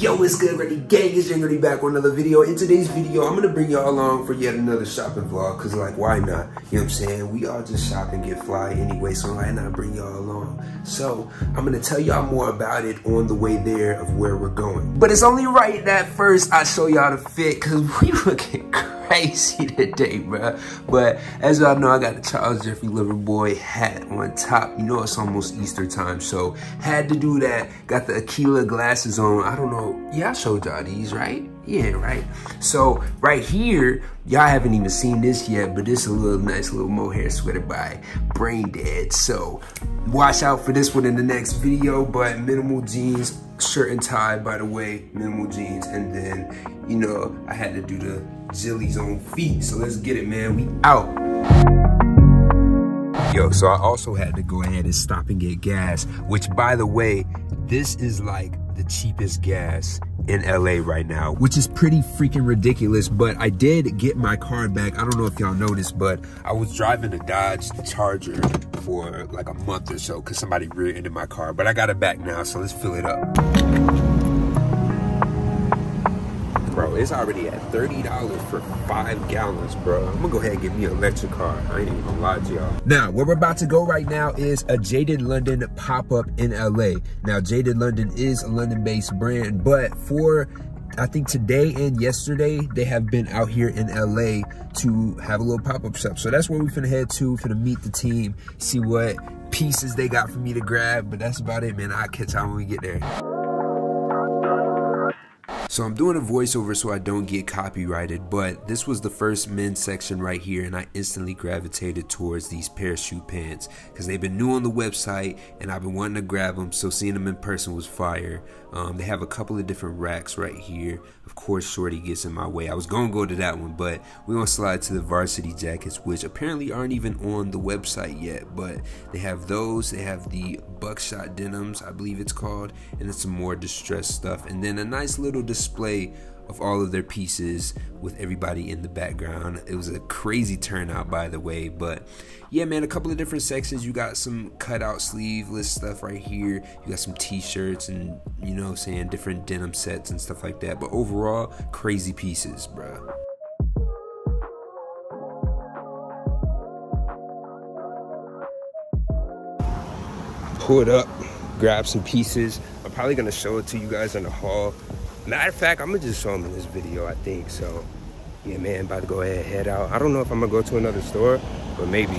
Yo, it's good, ready gang, it's Jang back with another video. In today's video, I'm gonna bring y'all along for yet another shopping vlog, cause like, why not? You know what I'm saying? We all just shop and get fly anyway, so why not bring y'all along? So, I'm gonna tell y'all more about it on the way there of where we're going. But it's only right that first I show y'all the fit, cause we looking crazy today, bro. But as y'all know, I got the Charles Jeffrey Loverboy hat on top. You know it's almost Easter time, so had to do that. Got the Akila glasses on. I don't know. Yeah, I showed y'all these, right? Yeah, right. So right here, y'all haven't even seen this yet, but this is a little nice little mohair sweater by Brain Dead. So watch out for this one in the next video, but minimal jeans, shirt and tie, by the way, minimal jeans. And then, you know, I had to do the Jilly's on feet. So let's get it, man. We out. Yo, so I also had to go ahead and stop and get gas, which by the way, this is like the cheapest gas in LA right now, which is pretty freaking ridiculous. But I did get my car back. I don't know if y'all noticed, but I was driving a Dodge Charger for like a month or so because somebody rear ended my car. But I got it back now, so let's fill it up. It's already at $30 for five gallons, bro. I'm gonna go ahead and get me an electric car. I ain't even gonna lie to y'all. Now, where we're about to go right now is a Jaded London pop-up in LA. Now, Jaded London is a London-based brand, but for I think today and yesterday they have been out here in LA to have a little pop-up shop. So that's where we finna head to, finna meet the team, see what pieces they got for me to grab. But that's about it, man. I'll catch y'all when we get there. So I'm doing a voiceover so I don't get copyrighted, but this was the first men's section right here and I instantly gravitated towards these parachute pants because they've been new on the website and I've been wanting to grab them so seeing them in person was fire. Um, they have a couple of different racks right here. Of course, Shorty gets in my way. I was going to go to that one, but we're going to slide to the varsity jackets, which apparently aren't even on the website yet, but they have those. They have the buckshot denims, I believe it's called, and then some more distressed stuff. And then a nice little of all of their pieces with everybody in the background. It was a crazy turnout, by the way. But yeah, man, a couple of different sections. You got some cutout sleeveless stuff right here. You got some t-shirts and, you know, saying different denim sets and stuff like that. But overall, crazy pieces, bro. Pull it up, grab some pieces. I'm probably gonna show it to you guys in the haul Matter of fact, I'm gonna just show them in this video, I think. So, yeah, man, about to go ahead head out. I don't know if I'm gonna go to another store, but maybe.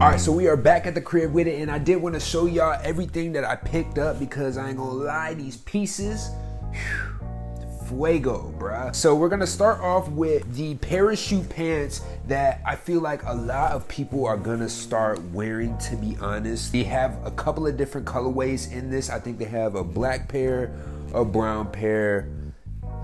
All right, so we are back at the crib with it, and I did want to show y'all everything that I picked up because I ain't gonna lie, these pieces, whew, fuego, bruh. So we're gonna start off with the parachute pants that I feel like a lot of people are gonna start wearing, to be honest. They have a couple of different colorways in this. I think they have a black pair, a brown pair.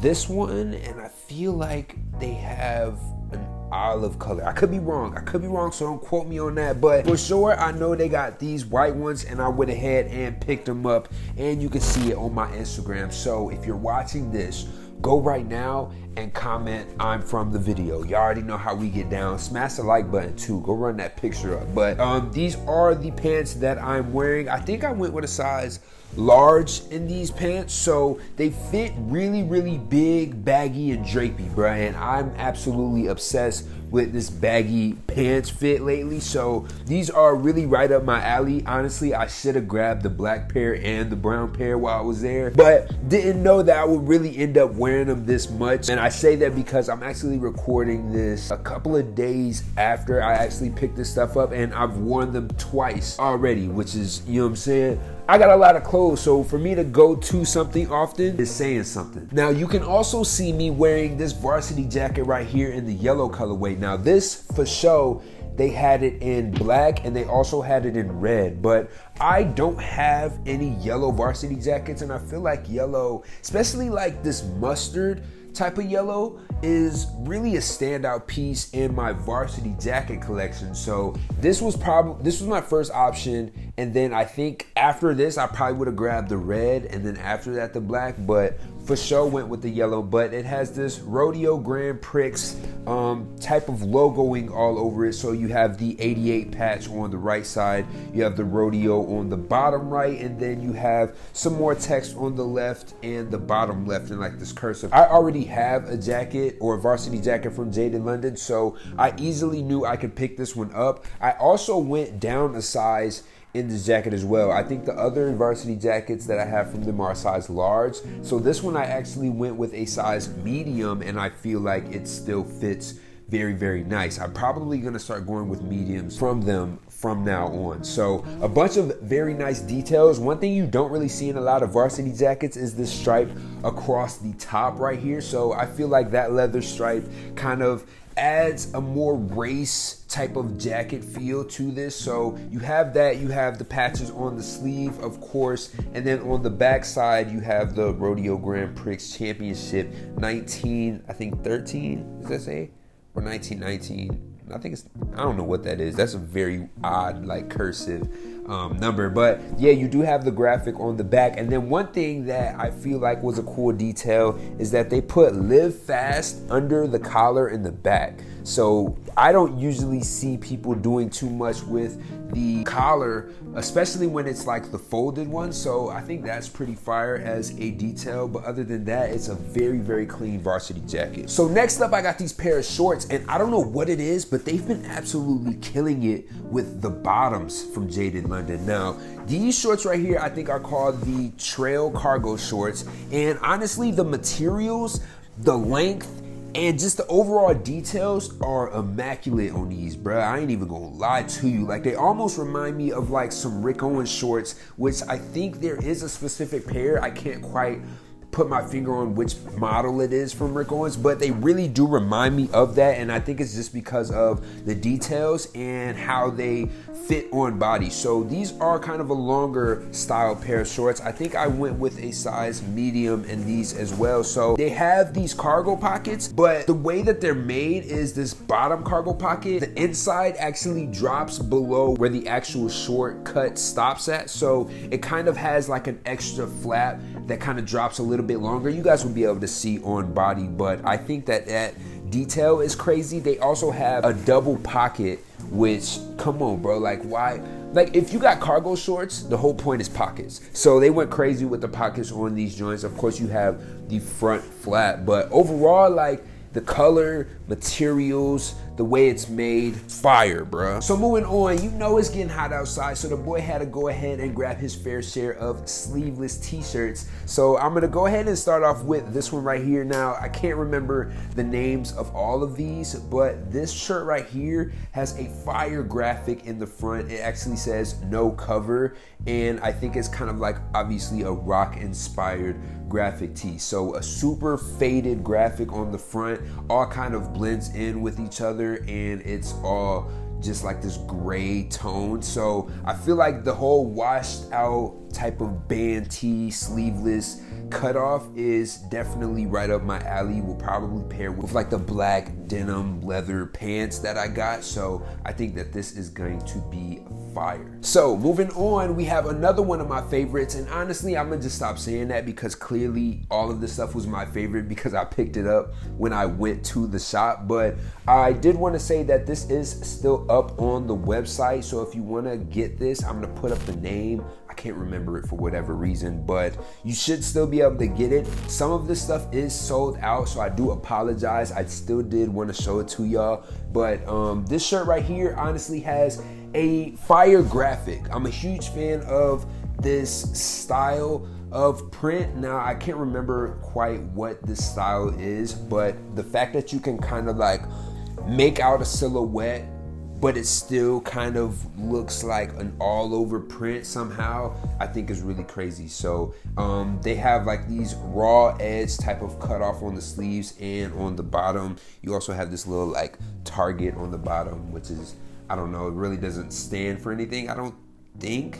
This one, and I feel like they have an olive color. I could be wrong. I could be wrong, so don't quote me on that. But for sure, I know they got these white ones, and I went ahead and picked them up. And you can see it on my Instagram. So if you're watching this, go right now and comment I'm from the video. Y'all already know how we get down. Smash the like button too. Go run that picture up. But um, these are the pants that I'm wearing. I think I went with a size large in these pants so they fit really really big baggy and drapey bro and i'm absolutely obsessed with this baggy pants fit lately. So these are really right up my alley. Honestly i should have grabbed the black pair and the brown pair while i was there but didn't know that i would really end up wearing them this much. And i say that because i'm actually recording this a couple of days after i actually picked this stuff up and i've worn them twice already which is you know what i'm saying I got a lot of clothes, so for me to go to something often is saying something. Now, you can also see me wearing this varsity jacket right here in the yellow colorway. Now, this for show, they had it in black and they also had it in red, but I don't have any yellow varsity jackets, and I feel like yellow, especially like this mustard, type of yellow is really a standout piece in my varsity jacket collection. So this was probably this was my first option, and then I think after this I probably would have grabbed the red, and then after that the black. But for sure went with the yellow, but it has this Rodeo Grand Prix um, type of logoing all over it. So you have the 88 patch on the right side, you have the Rodeo on the bottom right, and then you have some more text on the left and the bottom left in like this cursive. I already have a jacket or a varsity jacket from Jaded London, so I easily knew I could pick this one up. I also went down a size in this jacket as well. I think the other varsity jackets that I have from them are size large. So this one I actually went with a size medium and I feel like it still fits very, very nice. I'm probably gonna start going with mediums from them from now on. So a bunch of very nice details. One thing you don't really see in a lot of varsity jackets is this stripe across the top right here. So I feel like that leather stripe kind of adds a more race type of jacket feel to this. So you have that, you have the patches on the sleeve, of course, and then on the back side you have the Rodeo Grand Prix Championship 19, I think 13, does that say? Or 1919. I think it's I don't know what that is. That's a very odd like cursive um, number, but yeah, you do have the graphic on the back. And then one thing that I feel like was a cool detail is that they put "Live Fast" under the collar in the back. So I don't usually see people doing too much with the collar, especially when it's like the folded one. So I think that's pretty fire as a detail. But other than that, it's a very, very clean varsity jacket. So next up, I got these pair of shorts, and I don't know what it is, but they've been absolutely killing it with the bottoms from Jaded London. Now, these shorts right here, I think are called the trail cargo shorts. And honestly, the materials, the length, and just the overall details are immaculate on these, bro. I ain't even gonna lie to you. Like they almost remind me of like some Rick Owens shorts, which I think there is a specific pair. I can't quite put my finger on which model it is from Rick Owens, but they really do remind me of that. And I think it's just because of the details and how they fit on body. So these are kind of a longer style pair of shorts. I think I went with a size medium in these as well. So they have these cargo pockets, but the way that they're made is this bottom cargo pocket, the inside actually drops below where the actual short cut stops at. So it kind of has like an extra flap that kind of drops a little bit longer. You guys will be able to see on body, but I think that that detail is crazy. They also have a double pocket which come on bro like why like if you got cargo shorts the whole point is pockets so they went crazy with the pockets on these joints of course you have the front flat but overall like the color materials the way it's made, fire, bruh. So moving on, you know it's getting hot outside, so the boy had to go ahead and grab his fair share of sleeveless t-shirts. So I'm gonna go ahead and start off with this one right here. Now, I can't remember the names of all of these, but this shirt right here has a fire graphic in the front. It actually says no cover, and I think it's kind of like obviously a rock inspired graphic tee. So a super faded graphic on the front, all kind of blends in with each other and it's all just like this gray tone. So I feel like the whole washed out type of band tee, sleeveless cutoff is definitely right up my alley. Will probably pair with like the black denim leather pants that I got. So I think that this is going to be fire. So moving on, we have another one of my favorites. And honestly, I'm gonna just stop saying that because clearly all of this stuff was my favorite because I picked it up when I went to the shop. But I did want to say that this is still up on the website. So if you want to get this, I'm gonna put up the name can't remember it for whatever reason, but you should still be able to get it. Some of this stuff is sold out, so I do apologize. I still did want to show it to y'all, but um, this shirt right here honestly has a fire graphic. I'm a huge fan of this style of print. Now, I can't remember quite what this style is, but the fact that you can kind of like make out a silhouette but it still kind of looks like an all over print somehow i think is really crazy. So um, they have like these raw edge type of cutoff on the sleeves and on the bottom. You also have this little like target on the bottom which is i don't know it really doesn't stand for anything i don't think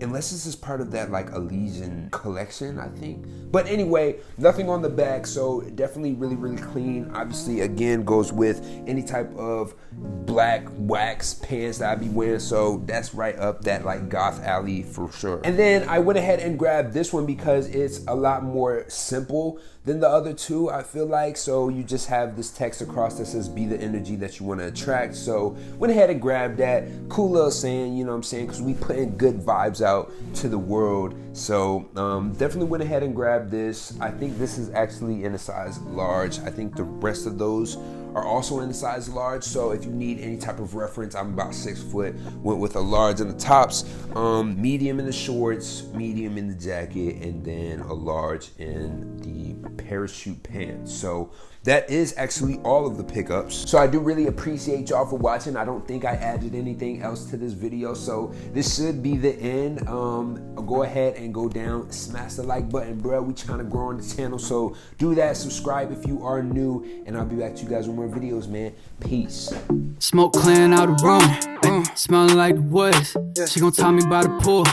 unless this is part of that like Elysian collection, I think. But anyway, nothing on the back, so definitely really, really clean. Obviously, again, goes with any type of black wax pants that I'd be wearing, so that's right up that like goth alley for sure. And then I went ahead and grabbed this one because it's a lot more simple than the other two, I feel like. So you just have this text across that says be the energy that you want to attract. So went ahead and grabbed that. Cool little saying, you know what I'm saying? Because we putting good vibes out to the world. So um, definitely went ahead and grabbed this. I think this is actually in a size large. I think the rest of those are also in the size large. So if you need any type of reference, I'm about six foot. Went with a large in the tops, um, medium in the shorts, medium in the jacket, and then a large in the parachute pants. So that is actually all of the pickups. So I do really appreciate y'all for watching. I don't think I added anything else to this video. So this should be the end. Um, go ahead and go down, smash the like button, bro. We trying to grow on the channel. So do that, subscribe if you are new, and I'll be back to you guys more videos, man. Peace. Smoke clearing out the room, uh, smelling like the woods. Yeah. She gon' tell me by the pool,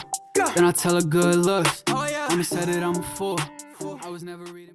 then I tell her good looks. Oh, yeah. When they said that I'm a fool, I was never reading.